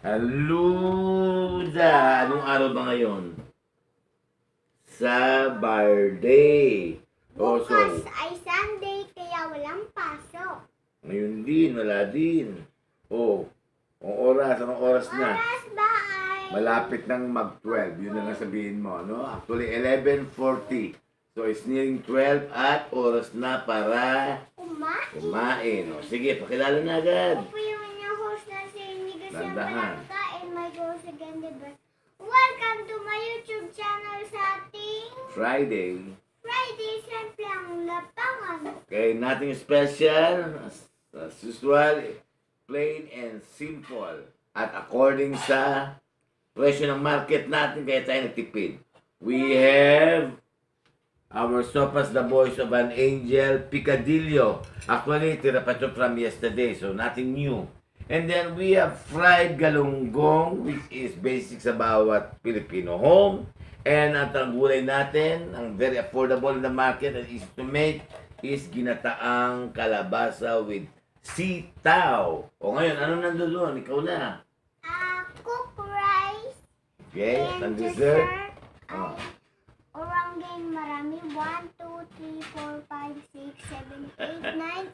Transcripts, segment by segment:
Aluda! Anong araw ba ngayon? Saturday. Oh, so, Bukas ay Sunday kaya walang pasok. ngayon din, wala din. Oh, ang oras, anong oras na? Oras ba ay... Malapit ng mag-12. Yun na nga sabihin mo, no? Actually, 11.40. So, it's nearing 12 at oras na para Kumain. kumain. O, sige, pakilala na agad. Ako po yung Dandahan. Welcome to my YouTube channel sa ating Friday. Friday, siyempre ang lapangan. Okay, nothing special. As, as usual, plain and simple. At according sa presyo ng market natin, kaya tayo nagtipid. We have our sopas, the voice of an angel, picadillo. Actually, tira pa ito from yesterday, so nothing new. And then we have fried galunggong, which is basic sa bawat Filipino home. And at ang gulay natin, ang very affordable in the market and easy to make, is ginataang kalabasa with sitaw. O ngayon, ano nandun doon? Ikaw na. Ah, cook rice Okay? and Ang dessert? dessert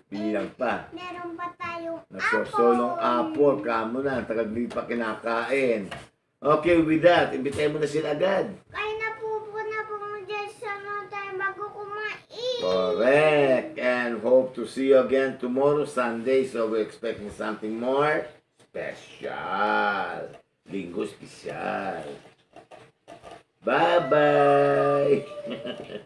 Bilang pa. Meron pa tayong Nagsosolong apple, kamo na, tagal di pa kinakain. Okay, with that, imbitahin mo na sila agad. Kaya na po po na po mo dyan sa mga tayo bago kumain. Correct. And hope to see you again tomorrow, Sunday. So we're expecting something more special. Linggo special. Bye-bye.